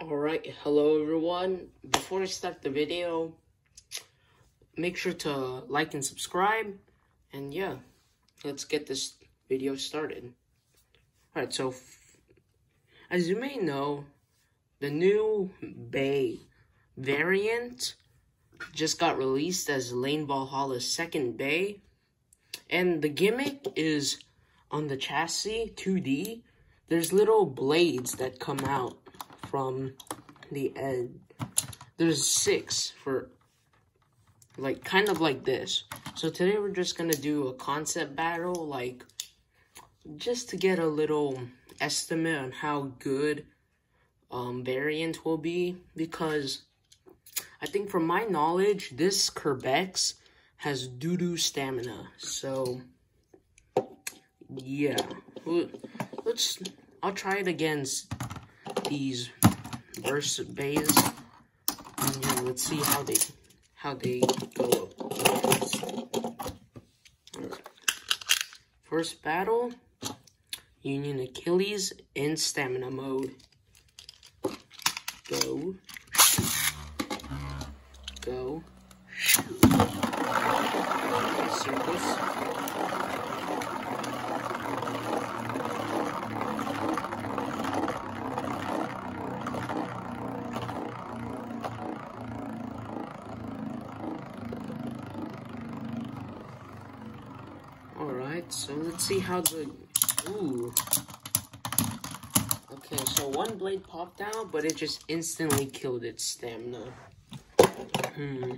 Alright, hello everyone. Before I start the video, make sure to like and subscribe. And yeah, let's get this video started. Alright, so as you may know, the new Bey variant just got released as Lane Valhalla's second Bey. And the gimmick is on the chassis 2D, there's little blades that come out from the end. There's six for, like, kind of like this. So today we're just gonna do a concept battle, like, just to get a little estimate on how good um, variant will be. Because I think from my knowledge, this Kerbecs has doo-doo stamina. So, yeah. Let's, I'll try it against these verse beys. And yeah, let's see how they how they go. First battle, Union Achilles in stamina mode. Go. Go. Circus. Alright, so let's see how the... Ooh. Okay, so one blade popped out, but it just instantly killed its stamina. Hmm.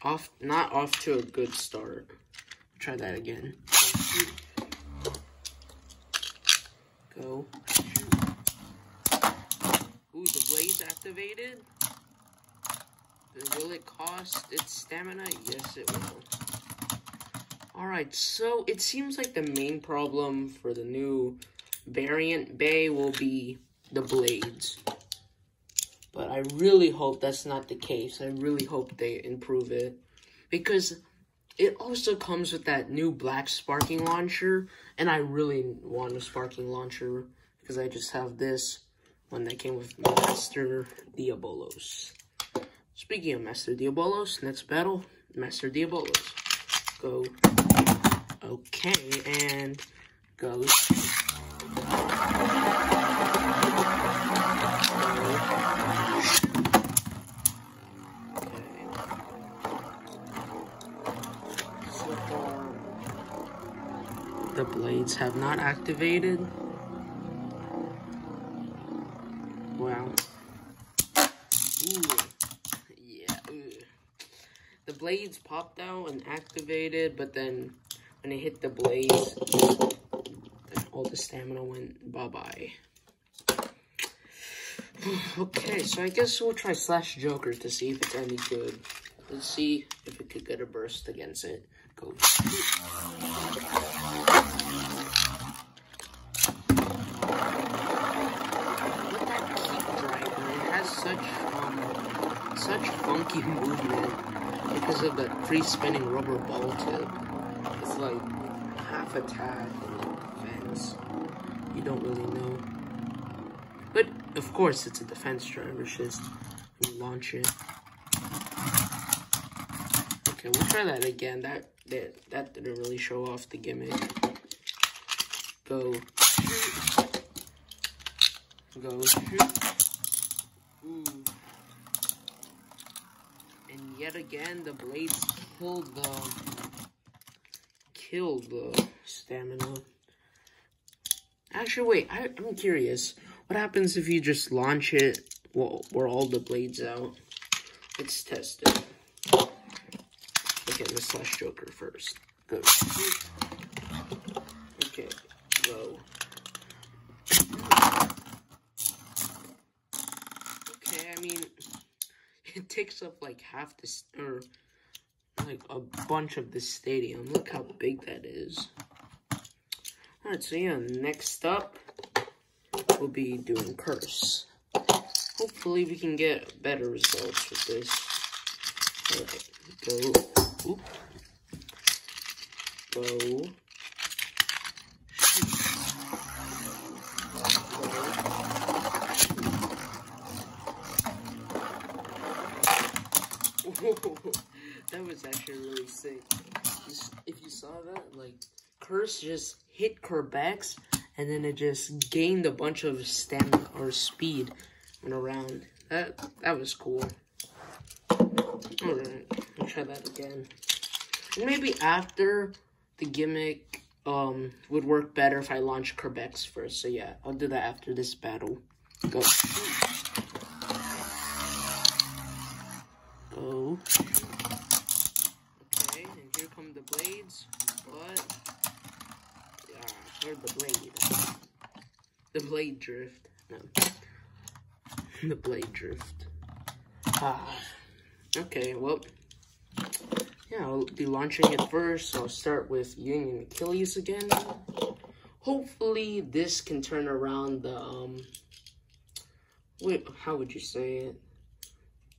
Off, not off to a good start. Try that again. Go. Ooh, the blade's activated. Will it cost its stamina? Yes, it will. Alright, so it seems like the main problem for the new variant bey will be the blades. But I really hope that's not the case. I really hope they improve it. Because it also comes with that new black sparking launcher. And I really want a sparking launcher. Because I just have this one that came with Master Diabolos. Speaking of Master Diabolos, next battle, Master Diabolos. Go. Okay, and goes. the blades have not activated. Wow. Ooh. Yeah. Ooh. The blades popped out and activated, but then when it hit the blades, all the stamina went bye-bye. okay, so I guess we'll try Slash Joker to see if it's any good. Let's see if it could get a burst against it. Go. such um, such funky movement because of that free spinning rubber ball tip It's like half attack and defense. You don't really know. But of course it's a defense driver, it's just you launch it. Okay, we'll try that again. That that that didn't really show off the gimmick. Go Go Ooh. And yet again the blades killed the kill the stamina. Actually, wait, I, am curious. What happens if you just launch it well, where all the blades out? Let's test it. Okay, the slash joker first. Go. Okay, go. Okay, I mean, it takes up like half the, or like a bunch of this stadium. Look how big that is. Alright, so yeah, next up, we'll be doing Curse. Hopefully we can get better results with this. Alright, go. Oop. Go. that was actually really sick. If you saw that, like, Curse just hit Kerbecs, and then it just gained a bunch of stamina or speed and around. That that was cool. Alright, I'll try that again. And maybe after the gimmick um would work better if I launch Kerbecs first. So yeah, I'll do that after this battle. Go. Okay, and here come the blades, but yeah, or the blade. The blade drift. No. the blade drift. Ah. Okay, well, yeah, I'll be launching it first. I'll start with Union Achilles again. Hopefully this can turn around the, um, wait, how would you say it?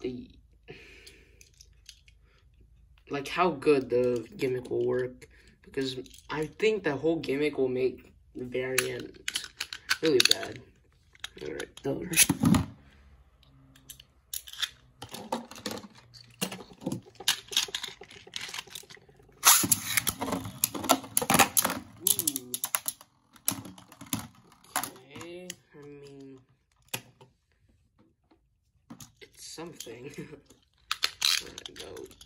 The, like how good the gimmick will work. Because I think the whole gimmick will make the variant really bad. Alright, those. something. there go.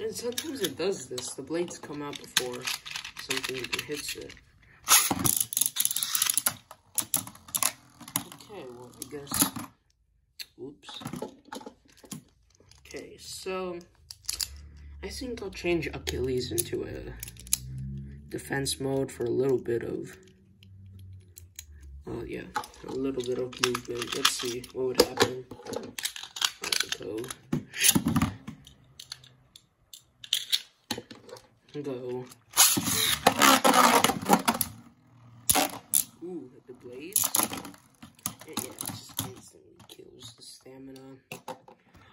And sometimes it does this. The blades come out before something even hits it. Okay, well, I guess... Oops. Okay, so... I think I'll change Achilles into a defense mode for a little bit of... Oh, yeah a little bit of movement. Let's see what would happen. Go. Go. Ooh, the blades. It, yeah, it just instantly kills the stamina.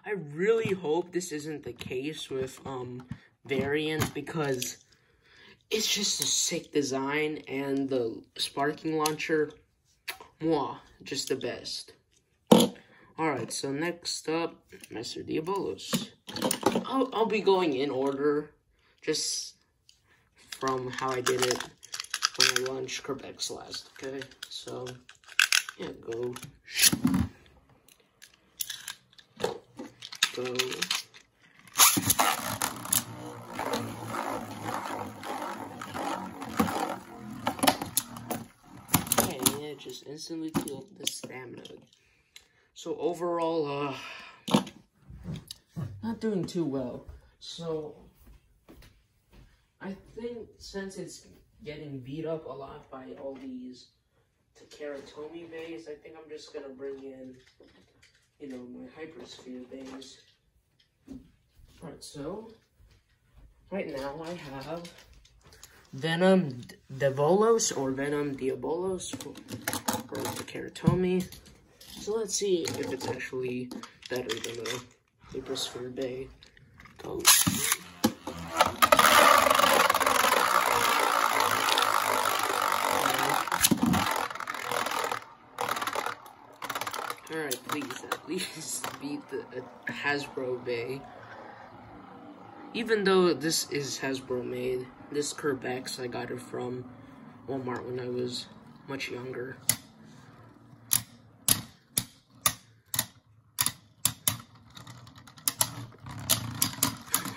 I really hope this isn't the case with um variants because it's just a sick design and the sparking launcher Mwah, just the best. Alright, so next up, Master Diabolos. I'll, I'll be going in order, just from how I did it when I launched Kerbecs last, okay? So, yeah, go. Go. just instantly killed the stamina. So overall, uh, not doing too well. So, I think since it's getting beat up a lot by all these Takeratomi beys, I think I'm just gonna bring in, you know, my Hypersphere beys. Alright, so, right now I have Venom Devolos or Venom Diabolos for, for the Keratomi. So let's see if it's actually better than the Hypersphere Bey. Alright, please, at least beat the uh, Hasbro Bey. Even though this is Hasbro made, this Kerbecs, I got it from Walmart when I was much younger.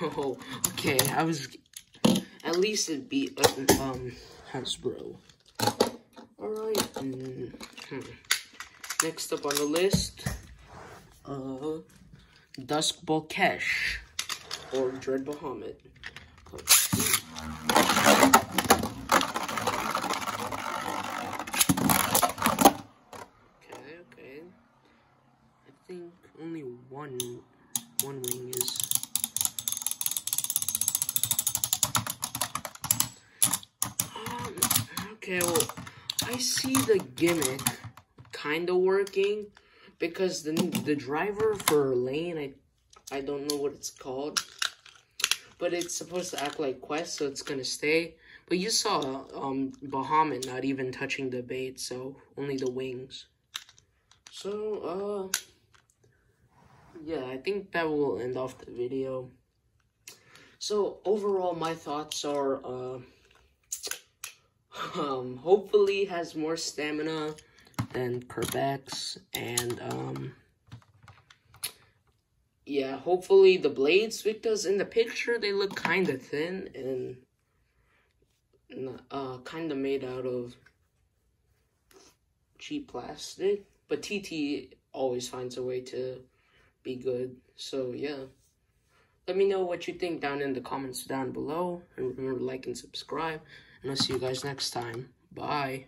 Oh, okay, I was... At least it beat um, Hasbro. Alright, mm, hmm. Next up on the list, uh, Dusk Balkesh, or Dread Bahamut. Okay, okay. I think only one one wing is um, okay, well I see the gimmick kinda working because the the driver for lane I I don't know what it's called but it's supposed to act like Quest, so it's gonna stay. But you saw um, Bahamut not even touching the bait, so only the wings. So, uh, yeah, I think that will end off the video. So overall, my thoughts are, uh, um, hopefully has more stamina than Kerbecs, and um, yeah, hopefully the blades because in the picture they look kind of thin and uh, kind of made out of cheap plastic. But TT always finds a way to be good. So yeah. Let me know what you think down in the comments down below. And remember to like and subscribe. And I'll see you guys next time. Bye.